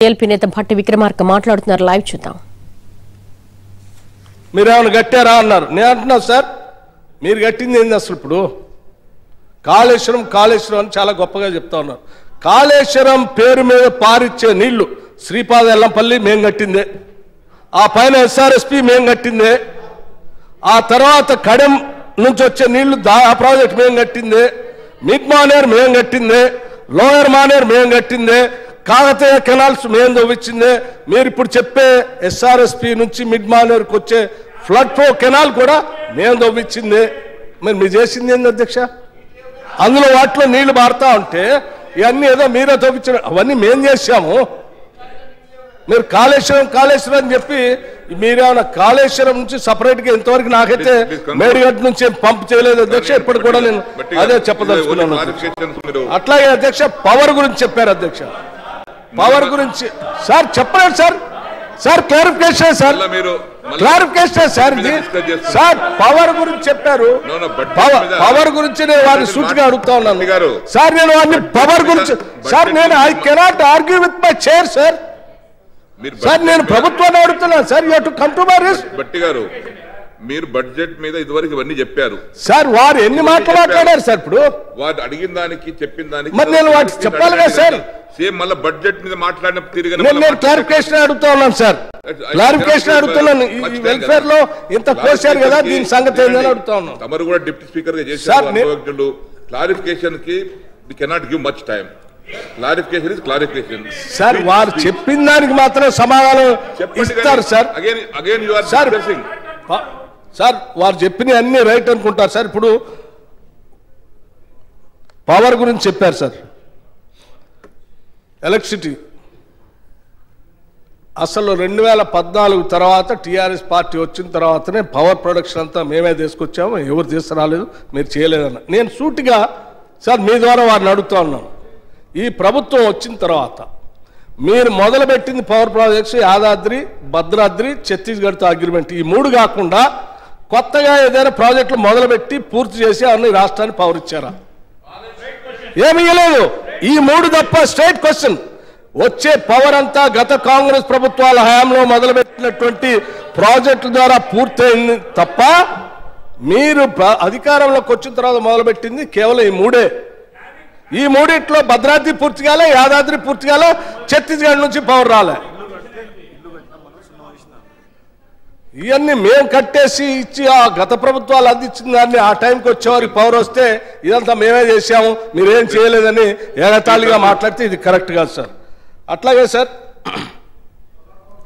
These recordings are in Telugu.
ఏఎల్పీ నేత భట్టి విక్రమార్క మాట్లాడుతున్నారు. లైవ్ చూద్దాం. మీరు ఏమైనా కట్టారా అన్నారు. నేను అంటున్నా సార్ మీరు కట్టింది ఏంది అసలు ఇప్పుడు? కాళేశ్వరం కాళేశ్వరం అని చాలా గొప్పగా చెప్తా ఉన్నారు. కాళేశ్వరం పేరు మీద పారిచ్చే నీళ్ళు శ్రీపాద ఎల్లంపల్లి మేం కట్టిందే. ఆ పైన ఎస్ఆర్ఎస్పి మేం కట్టిందే. ఆ తర్వాత కడెం నుంచి వచ్చే నీళ్ళు దా ఆ ప్రాజెక్ట్ మేం కట్టిందే. మిడ్ మానేర్ మేం కట్టిందే. లోయర్ మానేర్ మేం కట్టిందే. కాకతీయ కెనాల్స్ మేం తవ్వించిందే మీరు ఇప్పుడు చెప్పే ఎస్ఆర్ఎస్పి నుంచి మిడ్ మానేర్కి వచ్చే ఫ్లడ్ ఫ్లో కెనాల్ కూడా మేము తవ్వించిందే మరి మీరు చేసింది ఏంది అధ్యక్ష? అందులో వాటిలో నీళ్ళు మారుతా ఉంటే ఇవన్నీ ఏదో మీరే తవ్వించిన అవన్నీ మేం చేశాము. మీరు కాళేశ్వరం కాళేశ్వరం అని చెప్పి మీరేమన్నా కాళేశ్వరం నుంచి సపరేట్గా ఇంతవరకు నాకైతే. మేడిగడ్డ నుంచి పంప్ చేయలేదు అధ్యక్ష. ఇప్పుడు కూడా నేను అదే చెప్పదలుచుకున్నాను అట్లాగే అధ్యక్ష పవర్ గురించి చెప్పారు అధ్యక్ష. పవర్ గురించి. సార్ చెప్పలేదు sir sir clarification sir clarification sir ఇది. సార్ పవర్ గురించి చెప్పారు. పవర్ గురించి నేను వారిని సూటిగా మా- అడుగుతా ఉన్నాను. సార్ నేను వారిని పవర్ గురించి సార్ నేను I cannot argue with my chair sir మీరు సార్ నేను ప్రభుత్వాన్ని అడుగుతున్నాను sir you to come to my risk Bhatti గారు మీరు బడ్జెట్ మీద ఇదివరకు ఇవన్నీ చెప్పారు. సార్ వారు ఎన్ని మాటలు మాట్లాడారు సార్ ఇప్పుడు? వారు అడిగిన దానికి చెప్పిన దానికి మరి నేను వాటికి చెప్పాలి కదా సార్? సేమ్ మళ్ళీ బడ్జెట్ మీద మాట్లాడిన తిరిగి నేను క్లారిఫికేషన్ అడుగుతా ఉన్నాను సార్. క్లారిఫికేషన్ అడుగుతున్నాను. ఈ వెల్ఫేర్లో ఇంత కోసారు కదా దీని సంగతి ఏందని అడుగుతా ఉన్నాను. తమరు కూడా డిప్యూటీ స్పీకర్గా చేశారు క్లారిఫికేషన్కి we cannot give much time clarification is clarification sir వారు చెప్పిన దానికి మాత్రం సమాధానం ఇస్తారు sir. Again again you are sir sir వారు చెప్పిన అన్ని రైట్ అనుకుంటారు సార్. ఇప్పుడు పవర్ గురించి చెప్పారు సార్. ఎలక్ట్రిసిటీ. అసలు రెండు వేల పద్నాలుగు తర్వాత టీఆర్ఎస్ పార్టీ వచ్చిన తర్వాతనే పవర్ ప్రొడక్షన్ అంతా మేమే తీసుకొచ్చాము. ఎవరు తీసుకురాలేదు మీరు చేయలేదన్న. నేను సూటిగా సార్ మీ ద్వారా వారిని అడుగుతా ఉన్నాను. ఈ ప్రభుత్వం వచ్చిన తర్వాత మీరు మొదలుపెట్టింది పవర్ ప్రాజెక్ట్స్ యాదాద్రి భద్రాద్రి ఛత్తీస్గఢ్తో అగ్రిమెంట్. ఈ మూడు కాకుండా కొత్తగా ఏదైనా ప్రాజెక్టులు మొదలుపెట్టి పూర్తి చేసి అన్ని రాష్ట్రాన్ని పవర్ ఇచ్చారా ఏమి ఇవ్వలేదు ఈ మూడు తప్ప స్టేట్ క్వశ్చన్. వచ్చే పవర్ అంతా గత కాంగ్రెస్ ప్రభుత్వాల హయాంలో మొదలుపెట్టినటువంటి ప్రాజెక్టుల ద్వారా పూర్తయింది తప్ప మీరు అధికారంలోకి వచ్చిన తర్వాత మొదలుపెట్టింది కేవలం ఈ మూడే. ఈ మూడిట్లో భద్రాద్రి పూర్తిగాలే యాదాద్రి పూర్తిగాలే ఛత్తీస్గఢ్ నుంచి పవర్ రాలే. ఇవన్నీ మేము కట్టేసి ఇచ్చి ఆ గత ప్రభుత్వాలు అందించిన దాన్ని ఆ టైంకి వచ్చేవారికి పవర్ వస్తే ఇదంతా మేమే చేశాము మీరేం చేయలేదని ఏగతాళిగా మాట్లాడితే ఇది కరెక్ట్ కాదు సార్. అట్లాగే సార్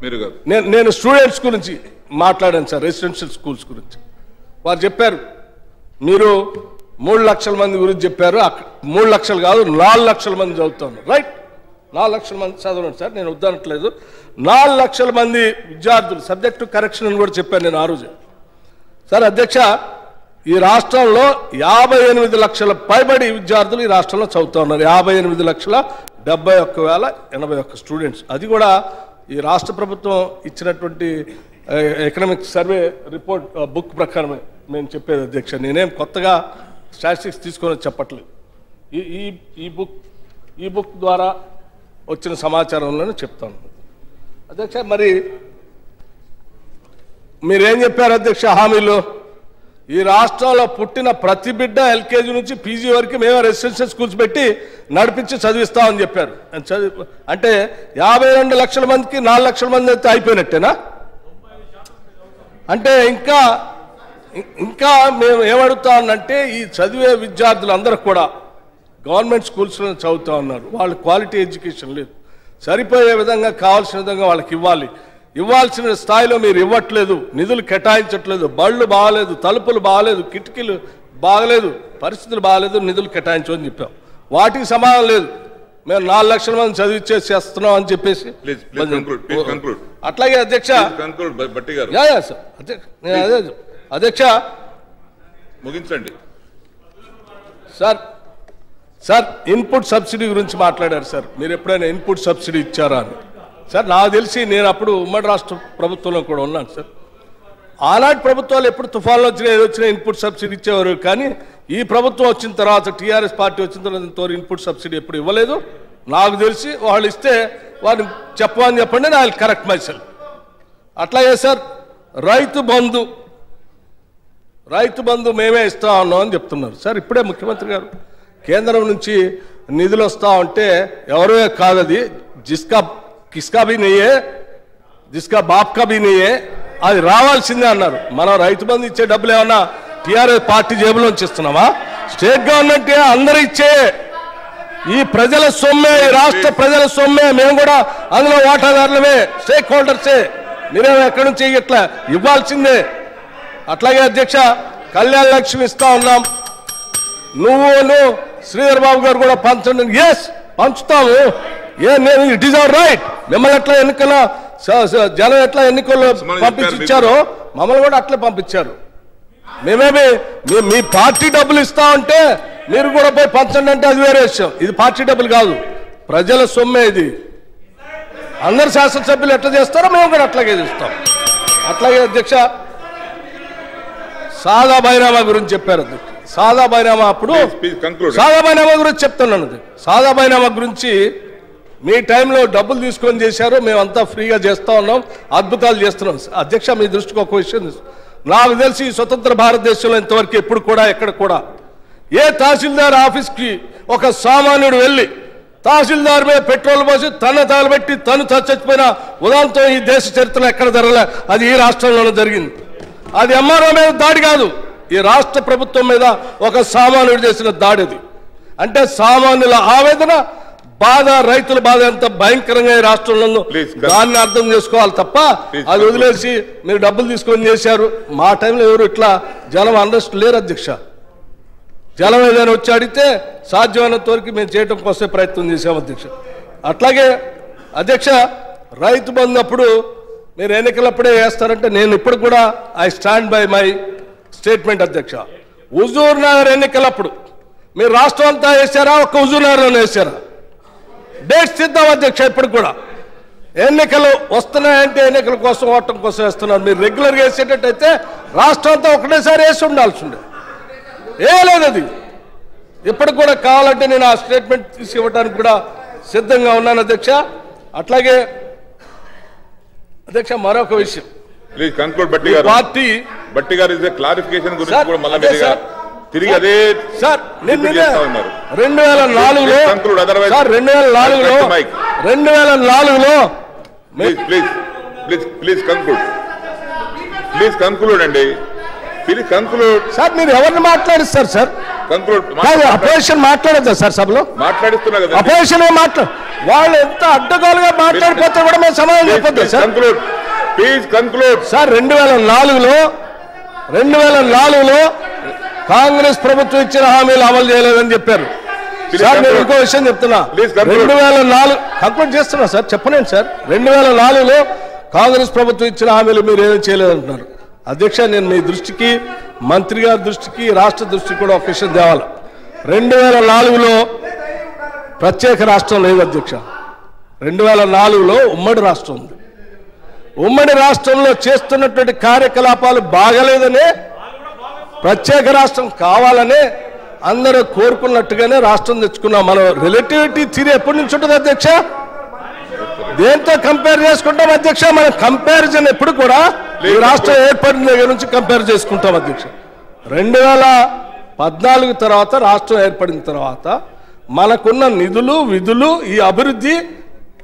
మీరు కాదు. నేను నేను స్టూడెంట్స్ గురించి మాట్లాడాను సార్ రెసిడెన్షియల్ స్కూల్స్ గురించి. వారు చెప్పారు మీరు మూడు లక్షల మంది గురించి చెప్పారు మూడు లక్షలు కాదు నాలుగు లక్షల మంది చదువుతాను. రైట్ నాలుగు లక్షల మంది చదవండి సార్ నేను వద్దనట్లేదు. నాలుగు లక్షల మంది విద్యార్థులు సబ్జెక్టు కరెక్షన్ అని కూడా చెప్పాను నేను ఆ రోజు. సార్ అధ్యక్ష ఈ రాష్ట్రంలో యాభై ఎనిమిది లక్షల పైబడి విద్యార్థులు ఈ రాష్ట్రంలో చదువుతూ ఉన్నారు. యాభై ఎనిమిది లక్షల డెబ్బై ఒక్క వేల ఎనభై ఒక్క స్టూడెంట్స్. అది కూడా ఈ రాష్ట్ర ప్రభుత్వం ఇచ్చినటువంటి ఎకనామిక్ సర్వే రిపోర్ట్ బుక్ ప్రకారమే నేను చెప్పేది అధ్యక్ష. నేనేం కొత్తగా స్టాటిస్టిక్స్ తీసుకొని చెప్పట్లేదు. ఈ ఈ ఈ బుక్ ఈ బుక్ ద్వారా వచ్చిన సమాచారంలోనే చెప్తాను. అధ్యక్ష మరి మీరేం చెప్పారు అధ్యక్ష హామీలో? ఈ రాష్ట్రంలో పుట్టిన ప్రతి బిడ్డ ఎల్కేజీ నుంచి పీజీ వరకు మేము రెసిడెన్షియల్ స్కూల్స్ పెట్టి నడిపించి చదివిస్తామని చెప్పారు. చదివి అంటే యాభై రెండు లక్షల మందికి నాలుగు లక్షల మంది అయితే అయిపోయినట్టేనా? అంటే ఇంకా ఇంకా మేము ఏమడుగుతామంటే ఈ చదివే విద్యార్థులందరూ కూడా గవర్నమెంట్ స్కూల్స్లో చదువుతా ఉన్నారు. వాళ్ళు క్వాలిటీ ఎడ్యుకేషన్ లేదు. సరిపోయే విధంగా కావాల్సిన విధంగా వాళ్ళకి ఇవ్వాలి. ఇవ్వాల్సిన స్థాయిలో మీరు ఇవ్వట్లేదు. నిధులు కేటాయించట్లేదు. బళ్ళు బాగలేదు. తలుపులు బాగలేదు. కిటికీలు బాగలేదు. పరిస్థితులు బాగలేదు. నిధులు కేటాయించమని చెప్పాం. వాటికి సమాధానం లేదు. మేము నాలుగు లక్షల మంది చదివిచ్చేసేస్తున్నాం అని చెప్పేసి. అట్లాగే అధ్యక్ష అధ్యక్ష. ముగించండి. సార్ సార్ ఇన్పుట్ సబ్సిడీ గురించి మాట్లాడారు సార్. మీరు ఎప్పుడైనా ఇన్పుట్ సబ్సిడీ ఇచ్చారా అని. సార్ నాకు తెలిసి నేను అప్పుడు ఉమ్మడి రాష్ట్ర ప్రభుత్వంలో కూడా ఉన్నాను సార్. ఆనాటి ప్రభుత్వాలు ఎప్పుడు తుఫాన్లు వచ్చినా ఏదో వచ్చినా ఇన్పుట్ సబ్సిడీ ఇచ్చేవారు. కానీ ఈ ప్రభుత్వం వచ్చిన తర్వాత టీఆర్ఎస్ పార్టీ వచ్చిన తర్వాత ఇంతవరకు ఇన్పుట్ సబ్సిడీ ఎప్పుడు ఇవ్వలేదు. నాకు తెలిసి వాళ్ళు ఇస్తే వారిని చెప్పమని చెప్పండి నా కరెక్ట్ మైసెల్ అట్లాగే సార్ రైతు బంధు రైతు బంధు మేమే ఇస్తా ఉన్నాం అని చెప్తున్నారు. సార్ ఇప్పుడే ముఖ్యమంత్రి గారు కేంద్రం నుంచి నిధులు వస్తా ఉంటే ఎవరో కాదది జిస్కా కిస్కా బి నెయ్యే జిస్కా బాప్కా బి నెయ్యే అది రావాల్సిందే అన్నారు. మనం రైతు బంధు ఇచ్చే డబ్బులు ఏమన్నా టీఆర్ఎస్ పార్టీ జేబులోంచి ఇస్తున్నావా స్టేట్ గవర్నమెంట్ అందరు ఇచ్చే ఈ ప్రజల సొమ్మే ఈ రాష్ట్ర ప్రజల సొమ్మే మేము కూడా అందులో వాటాదారులమే స్టేక్ హోల్డర్సే. మీరేమో ఎక్కడి నుంచి ఇట్లా ఇవ్వాల్సిందే. అట్లాగే అధ్యక్ష కళ్యాణ లక్ష్మి ఇస్తా ఉన్నాం. నువ్వు శ్రీధర్ బాబు గారు కూడా పంచండి. ఎస్ పంచుతాము. ఏ నేను ఇట్ ఈస్ అవర్ రైట్. మిమ్మల్ని ఎట్లా ఎన్నికల జనం ఎట్లా ఎన్నికల్లో సుమన్ పంపించి చెప్పారు ఇచ్చారో మమ్మల్ని కూడా అట్లే పంపించారు. మేమేమి మీ- పార్టీ డబ్బులు ఇస్తా ఉంటే మీరు కూడా పోయి పంచండి అంటే అది వేరే విషయం. ఇది పార్టీ డబ్బులు కాదు. ప్రజల సొమ్మే ఇది. అందరు శాసనసభ్యులు ఎట్లా చేస్తారో మేము కూడా అట్లాగే చేస్తాం. అట్లాగే అధ్యక్ష సాదా బైనామా గురించి చెప్పారు అధ్యక్ష. సాదా బైనామా అప్పుడు. సాదా బైనామా గురించి చెప్తున్నాను. సాదా బైనామా గురించి మీ టైంలో డబ్బులు తీసుకొని చేశారు మేమంతా ఫ్రీగా చేస్తా ఉన్నాం అద్భుతాలు చేస్తున్నాం అధ్యక్ష మీ దృష్టికి ఒక విషయం నాకు తెలిసి స్వతంత్ర భారతదేశంలో ఇంతవరకు ఎప్పుడు కూడా ఎక్కడ కూడా ఏ తహసీల్దార్ ఆఫీస్కి ఒక సామాన్యుడు వెళ్ళి తహసీల్దార్ మీద పెట్రోల్ పోసి తన తగలబెట్టి తను చచ్చిపోయిన ఉదాంతం ఈ దేశ చరిత్రలో ఎక్కడ జరగలే అది ఈ రాష్ట్రంలోనే జరిగింది అది ఎంఆర్ఓ మీద దాడి కాదు ఈ రాష్ట్ర ప్రభుత్వం మీద ఒక సామాన్యుడు చేసిన దాడి అది అంటే సామాన్యుల ఆవేదన బాధ రైతుల బాధ ఎంత భయంకరంగా ఈ రాష్ట్రంలో దాన్ని అర్థం చేసుకోవాలి తప్ప అది వదిలేసి మీరు డబ్బులు తీసుకొని చేశారు. మా టైంలో ఎవరు ఇట్లా జనం అండర్స్ట్ లేరు అధ్యక్ష. జనం ఏదైనా వచ్చి అడిగితే సాధ్యమైనంత వరకు మేము చేయడం కోసమే ప్రయత్నం చేసాం అధ్యక్ష. అట్లాగే అధ్యక్ష రైతు బంధు అప్పుడు మీరు ఎన్నికలప్పుడే వేస్తారంటే నేను ఇప్పుడు కూడా I stand by my statement అధ్యక్ష. హుజూర్ నగర్ ఎన్నికలప్పుడు మీరు రాష్ట్రం అంతా వేశారా ఒక్క హుజూర్ నగర్లోనే వేశారా డేట్స్ ఇద్దాం అధ్యక్ష ఇప్పుడు కూడా. ఎన్నికలు వస్తున్నాయంటే ఎన్నికల కోసం ఓటం కోసం వేస్తున్నారు. మీరు రెగ్యులర్గా వేసేటట్టయితే రాష్ట్రం అంతా ఒకటేసారి వేసి ఉండాల్సి ఉండే ఏ లేదు అది. ఇప్పటికి కూడా కావాలంటే నేను ఆ స్టేట్మెంట్ తీసి ఇవ్వడానికి కూడా సిద్ధంగా ఉన్నాను అధ్యక్ష. అట్లాగే అధ్యక్ష మరొక విషయం. ప్లీజ్ కంక్లూడ్ బట్టి గారు. పార్టీ బట్టి గారు ఇదే క్లారిఫికేషన్ గురించి కూడా మళ్ళీ సార్. తిరిగి అదే సార్ ఉన్నారు. రెండు వేల నాలుగులో otherwise- సార్ రెండు వేల నాలుగులో. రెండు వేల నాలుగులో please please please please conclude please conclude అండి. ప్లీజ్ కంక్లూడ్ సార్ మీరు ఎవరిని మాట్లాడిస్తారు సార్ కంక్లూడ్ అపోజిషన్ మాట్లాడద్దా సార్ సభలో? మాట్లాడిస్తున్నా కదా. అపోజిషన్ మాట్లా వాళ్ళు ఎంత అడ్డగోలుగా మాట్లాడిపోతే కూడా మేము సమాధానం చెప్పొద్దా sir conclude please conclude sir రెండు వేల నాలుగులో రెండు వేల నాలుగులో కాంగ్రెస్ ప్రభుత్వం ఇచ్చిన హామీలు అమలు చేయలేదని చెప్పారు. సార్ నేను. ఇంకో విషయం చెప్తున్నా. రెండు వేల నాలుగు కంక్లూడ్ చేస్తున్నా సార్ చెప్పలేండి సార్. రెండు వేల నాలుగులో కాంగ్రెస్ ప్రభుత్వం ఇచ్చిన హామీలు మీరు ఏమీ చేయలేదంటున్నారు. అధ్యక్ష నేను మీ దృష్టికి మంత్రి గారి దృష్టికి రాష్ట్ర దృష్టికి కూడా ఒక విషయం తేవాలి. రెండు వేల నాలుగులో ప్రత్యేక రాష్ట్రం లేదు అధ్యక్ష. రెండు వేల నాలుగులో ఉమ్మడి రాష్ట్రం ఉంది. ఉమ్మడి రాష్ట్రంలో చేస్తున్నటువంటి కార్యకలాపాలు బాగలేదనే ప్రత్యేక రాష్ట్రం కావాలనే అందరూ కోరుకున్నట్టుగానే రాష్ట్రం తెచ్చుకున్నాం. మనం రిలేటివిటీ థిరీ ఎప్పటి నుంచి ఉంటుంది అధ్యక్ష? దేంతో కంపేర్ చేసుకుంటాం అధ్యక్ష? మన కంపారిజన్ ఎప్పుడు కూడా ఈ రాష్ట్రం ఏర్పడిన దగ్గర నుంచి కంపేర్ చేసుకుంటాం అధ్యక్ష. రెండు వేల పద్నాలుగు తర్వాత రాష్ట్రం ఏర్పడిన తర్వాత మనకున్న నిధులు విధులు ఈ అభివృద్ధి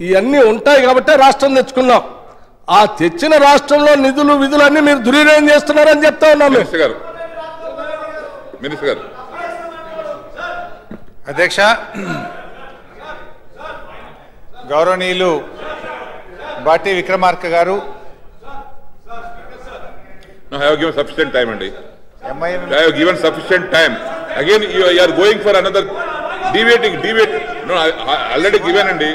ఇవన్నీ ఉంటాయి కాబట్టి రాష్ట్రం తెచ్చుకున్నాం. ఆ తెచ్చిన రాష్ట్రంలో నిధులు విధులు అన్ని మీరు దుర్వినియోగం చేస్తున్నారని చెప్తా ఉన్నాం మేము. మినిస్టర్ గారు. మినిస్టర్ గారు. అధ్యక్ష గౌరవనీయులు బాటి విక్రమార్క గారు. Sufficient time అండి. Again, you you are going for another deviating, deviate. No, already given అండి.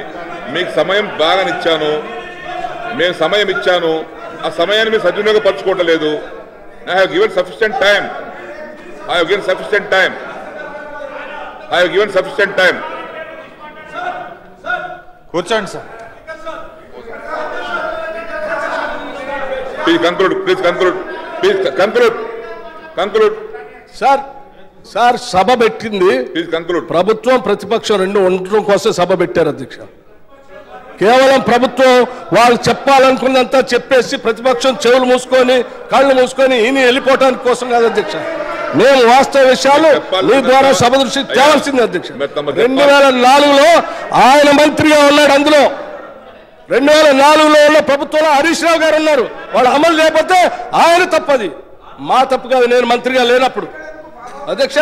మీకు సమయం బాగా ఇచ్చాను మేము సమయం ఇచ్చాను. ఆ సమయాన్ని మీరు సద్వినియోగపరచుకోవటం లేదు I have given sufficient time I have given sufficient time I have given sufficient time కూర్చోండి sir. Please conclude please conclude please conclude conclude sir sir సభ పెట్టింది. ప్లీజ్ కంక్లూడ్ ప్రభుత్వం ప్రతిపక్షం రెండు ఉండటం కోసం సభ పెట్టారు అధ్యక్ష. కేవలం ప్రభుత్వం వాళ్ళు చెప్పాలనుకున్నంత చెప్పేసి ప్రతిపక్షం చెవులు మూసుకొని కళ్ళు మూసుకొని ఈయన వెళ్ళిపోవటానికి కోసం కాదు అధ్యక్ష. మేము వాస్తవ విషయాలు మీ ద్వారా సభ దృష్టి తేవాల్సింది అధ్యక్ష. రెండు వేల నాలుగులో ఆయన మంత్రిగా ఉన్నాడు అందులో. రెండు వేల నాలుగులో ఉన్న ప్రభుత్వంలో హరీష్ రావు గారు ఉన్నారు. వాళ్ళు అమలు చేయకపోతే ఆయన తప్పది. మా తప్పు కాదు నేను మంత్రిగా లేనప్పుడు. అధ్యక్ష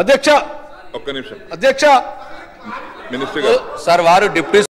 అధ్యక్ష ఒక్క నిమిషం. అధ్యక్ష మినిస్టర్ సార్ వారు డిప్యూటీ